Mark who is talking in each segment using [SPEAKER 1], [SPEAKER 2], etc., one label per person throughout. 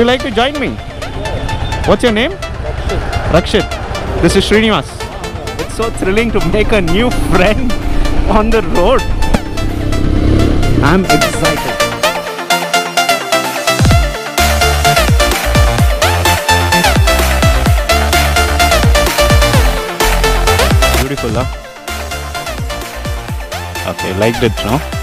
[SPEAKER 1] you like to join me? What's your name? Rakshit. This is Srinivas. It's so thrilling to make a new friend on the road. I'm excited. Beautiful, huh? Okay, liked it, no?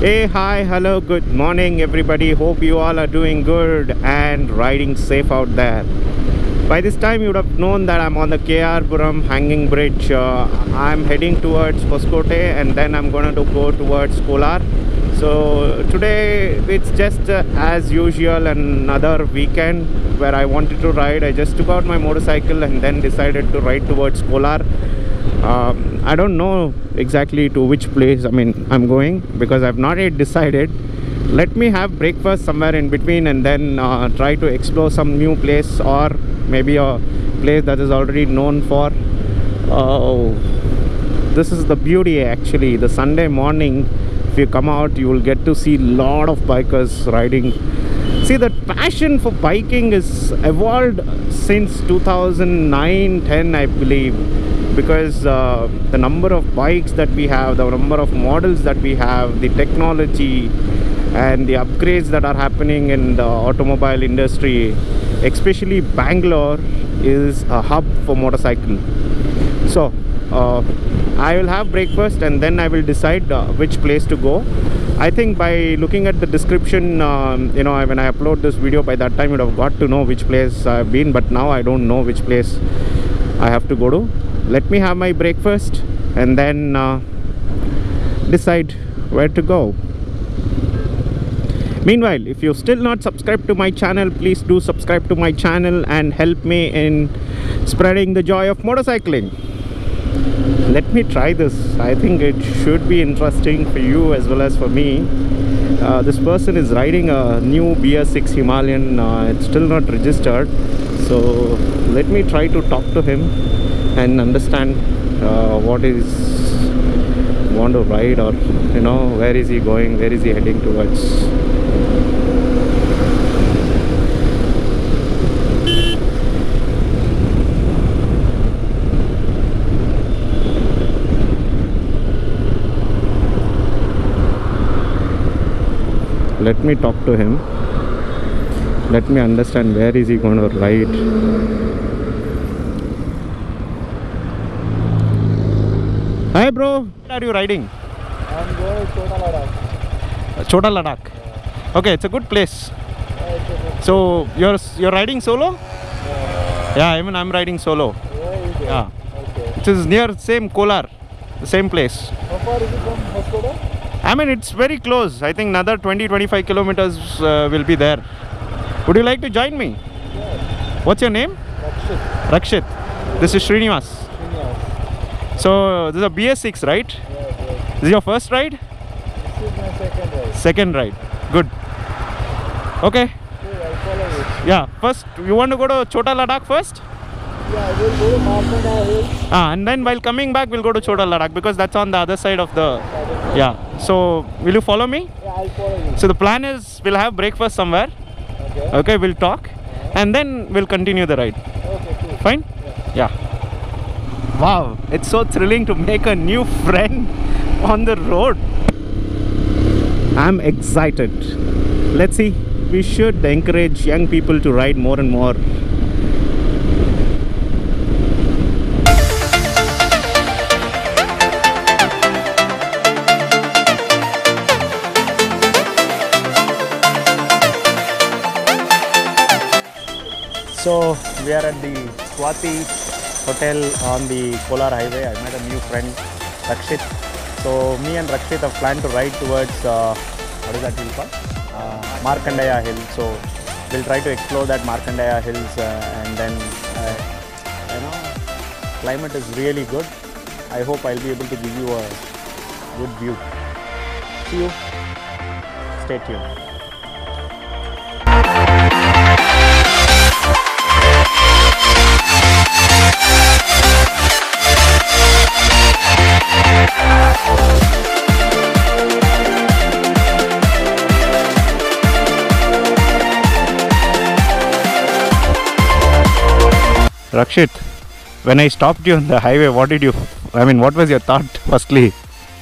[SPEAKER 1] Hey, hi, hello, good morning, everybody. Hope you all are doing good and riding safe out there. By this time, you would have known that I'm on the KR Puram hanging bridge. Uh, I'm heading towards Hoskote and then I'm going to go towards Kolar. So, today it's just uh, as usual another weekend where I wanted to ride. I just took out my motorcycle and then decided to ride towards Kolar um, I don't know exactly to which place I mean I'm going because I've not yet decided. Let me have breakfast somewhere in between and then uh, try to explore some new place or maybe a place that is already known for. Oh this is the beauty actually. The Sunday morning if you come out you will get to see lot of bikers riding. See the passion for biking is evolved since 2009 10 I believe because uh, the number of bikes that we have the number of models that we have the technology and the upgrades that are happening in the automobile industry especially Bangalore is a hub for motorcycle. So uh, I will have breakfast and then I will decide uh, which place to go. I think by looking at the description um, you know when I upload this video by that time you would have got to know which place I've been but now I don't know which place I have to go to let me have my breakfast and then uh, decide where to go. Meanwhile if you're still not subscribed to my channel please do subscribe to my channel and help me in spreading the joy of motorcycling. Let me try this. I think it should be interesting for you as well as for me. Uh, this person is riding a new bs6 himalayan. Uh, it's still not registered. So let me try to talk to him and understand uh, what is want to ride or you know where is he going where is he heading towards. Let me talk to him. Let me understand where is he going to ride bro where are you riding
[SPEAKER 2] I'm going to Chota Ladakh.
[SPEAKER 1] chota ladakh okay it's a good place
[SPEAKER 2] Yeah, it's okay.
[SPEAKER 1] so you're you're riding solo yeah even i'm riding solo
[SPEAKER 2] Where is it?
[SPEAKER 1] yeah
[SPEAKER 2] Okay.
[SPEAKER 1] it is near same kolar the same place
[SPEAKER 2] How far is it from Hoskote?
[SPEAKER 1] i mean it's very close i think another 20 25 kilometers uh, will be there would you like to join me
[SPEAKER 2] Yeah.
[SPEAKER 1] what's your name
[SPEAKER 2] Rakshit.
[SPEAKER 1] rakshit this is Srinivas. So this is a bs6 right
[SPEAKER 2] Yeah, yeah.
[SPEAKER 1] this is your first ride
[SPEAKER 2] This is my second ride.
[SPEAKER 1] second ride good okay
[SPEAKER 2] Okay, I'll follow you.
[SPEAKER 1] yeah first you want to go to chota ladakh first
[SPEAKER 2] Yeah, I will go to Markanda Hill.
[SPEAKER 1] ah, and then while coming back we'll go to chota ladakh because that's on the other side of the yeah so will you follow me
[SPEAKER 2] Yeah, I'll follow you.
[SPEAKER 1] so the plan is we'll have breakfast somewhere
[SPEAKER 2] Okay.
[SPEAKER 1] okay we'll talk and then we'll continue the ride
[SPEAKER 2] Okay, cool.
[SPEAKER 1] fine yeah wow it's so thrilling to make a new friend on the road. I'm excited. Let's see we should encourage young people to ride more and more. So we are at the Swathi Hotel on the Kolar Highway. I met a new friend, Rakshit. So me and Rakshit have planned to ride towards uh, what is that hill called? Uh, Markandeya Hill. So we'll try to explore that Markandeya Hills uh, and then uh, you know climate is really good. I hope I'll be able to give you a good view. See you. Stay tuned. Rakshit, when I stopped you on the highway, what did you? I mean, what was your thought? Firstly,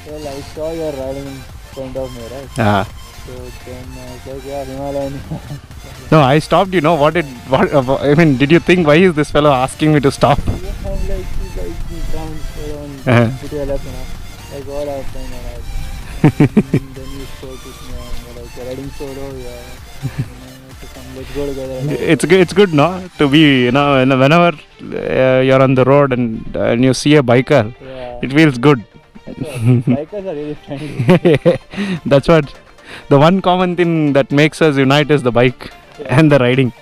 [SPEAKER 2] Well, I saw you're riding in front of me, right?
[SPEAKER 1] uh,
[SPEAKER 2] So then I like, yeah, Himalayan.
[SPEAKER 1] no, I stopped. You know what? Did what? Uh, I mean, did you think why is this fellow asking me to stop?
[SPEAKER 2] I'm like, you guys can come around
[SPEAKER 1] Uh-huh.
[SPEAKER 2] left, you know. Like what I've done, and I- and then you spoke with me, and like, riding solo, yeah. let's go together.
[SPEAKER 1] It's good. It's good, no? To be, you know, when- whenever uh, you're on the road and uh, and you see a biker,
[SPEAKER 2] Yeah.
[SPEAKER 1] it feels good.
[SPEAKER 2] That's what. Bikers are really friendly.
[SPEAKER 1] That's what. The one common thing that makes us unite is the bike
[SPEAKER 2] Yeah.
[SPEAKER 1] and the riding.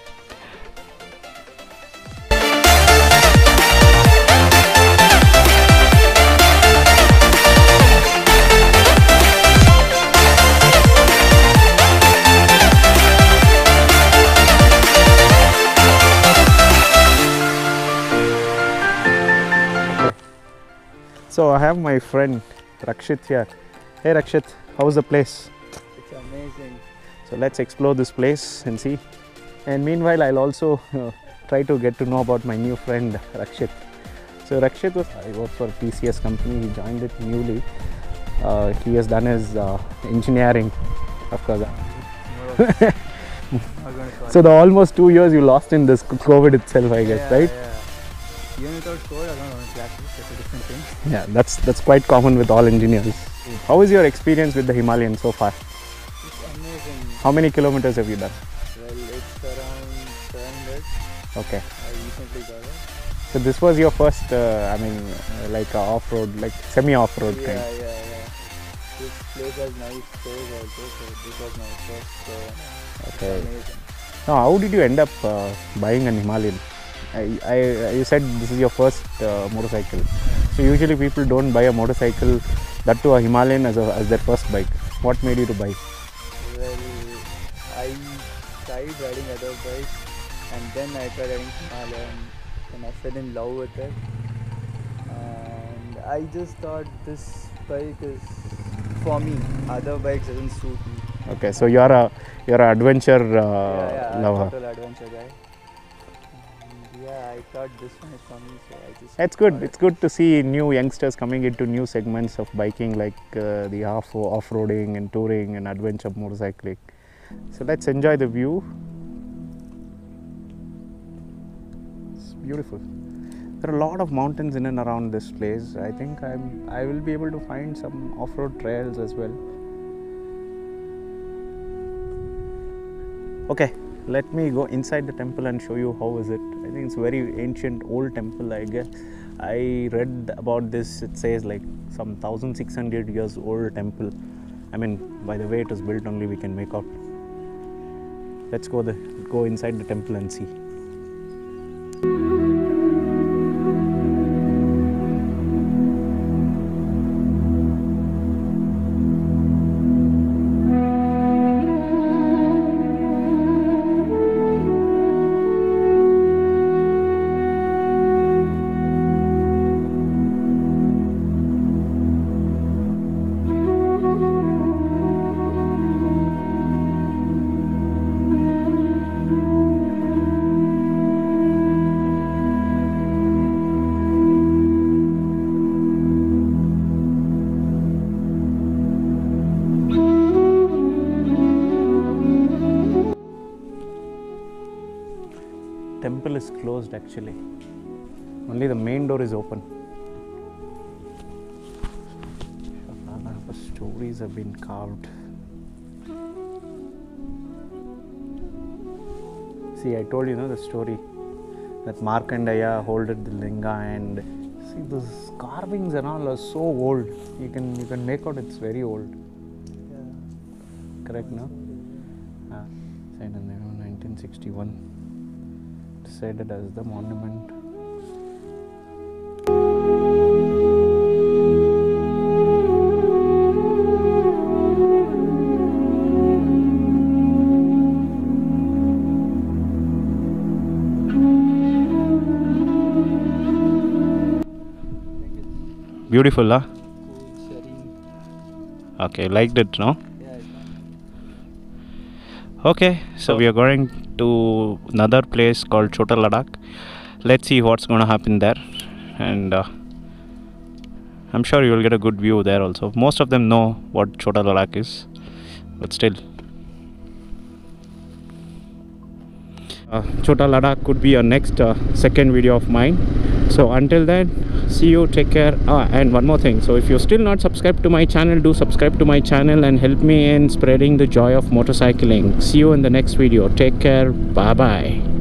[SPEAKER 1] Have my friend Rakshit here. Hey Rakshit, how's the place?
[SPEAKER 2] It's amazing.
[SPEAKER 1] So let's explore this place and see. And meanwhile, I'll also uh, try to get to know about my new friend Rakshit. So Rakshit was I work for a TCS company. He joined it newly. Uh, he has done his uh, engineering, of course.
[SPEAKER 2] Call
[SPEAKER 1] So the almost two years you lost in this COVID itself, I guess,
[SPEAKER 2] yeah,
[SPEAKER 1] right?
[SPEAKER 2] Yeah. Even without code, not going classes. That's a different thing.
[SPEAKER 1] Yeah, that's that's quite common with all engineers. How is your experience with the Himalayan so far?
[SPEAKER 2] It's amazing.
[SPEAKER 1] How many kilometers have you done?
[SPEAKER 2] Well, it's around 700.
[SPEAKER 1] Okay.
[SPEAKER 2] I recently got it.
[SPEAKER 1] So this was your first, uh, I mean, uh, like a off-road, like semi-off-road
[SPEAKER 2] Yeah,
[SPEAKER 1] kind.
[SPEAKER 2] yeah, yeah. This place has nice stairs also, so this was my first. So
[SPEAKER 1] Okay.
[SPEAKER 2] amazing.
[SPEAKER 1] Now, how did you end up uh, buying an Himalayan? I, I, you said this is your first uh, motorcycle. So usually people don't buy a motorcycle, that to a Himalayan as, a, as their first bike. What made you to buy?
[SPEAKER 2] Well, I tried riding other bikes and then I tried riding Himalayan and I fell in love with it. And I just thought this bike is for me. Other bikes doesn't suit me.
[SPEAKER 1] Okay, so you're a you're an adventure uh,
[SPEAKER 2] yeah, yeah,
[SPEAKER 1] lover.
[SPEAKER 2] total adventure guy. Yeah, I thought this one is me, so I just.
[SPEAKER 1] It's good.
[SPEAKER 2] bought
[SPEAKER 1] It's good to see new youngsters coming into new segments of biking, like uh, the off off-roading and touring and adventure motorcycling. So let's enjoy the view. It's beautiful. There are a lot of mountains in and around this place. I think I'm I will be able to find some off-road trails as well. Okay, let me go inside the temple and show you how is it. I think it's very ancient old temple. I guess I read about this. It says like some 1600 years old temple. I mean, by the way it was built, only we can make out. Let's go the go inside the temple and see. Is closed actually. Only the main door is open. A lot of stories have been carved. See, I told you know the story that Mark and Markandeya holded the linga and see those carvings and all are so old. You can you can make out it's very old.
[SPEAKER 2] Yeah.
[SPEAKER 1] Correct, no? Ah, said in 1961. Decided as the monument.
[SPEAKER 2] I think it's
[SPEAKER 1] Beautiful, huh? Okay, liked it, no?
[SPEAKER 2] Yeah, it's nice.
[SPEAKER 1] Okay, so we are going to another place called Chota Ladakh. let's see what's going to happen there and uh, i'm sure you'll get a good view there also most of them know what chota ladakh is but still uh, chota ladakh could be a next uh, second video of mine so until then see you take care. Ah, and one more thing. So if you're still not subscribed to my channel do subscribe to my channel and help me in spreading the joy of motorcycling. See you in the next video. Take care. Bye bye